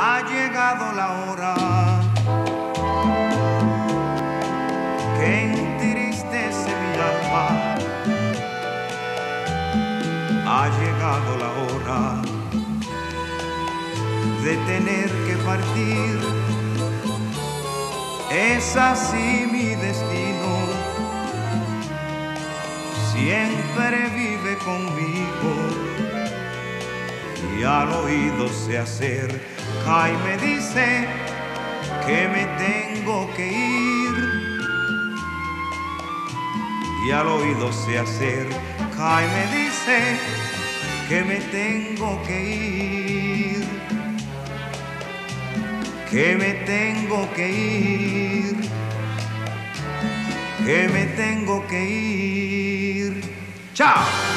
ha llegado la hora que entristece mi alma. Ha llegado la hora de tener que partir. Es así mi destino. Siempre vive conmigo y al oído se acerca y me dice que me tengo que ir. Y al oído se acerca y me dice que me tengo que ir. Que me tengo que ir. Que me tengo que ir. Chao.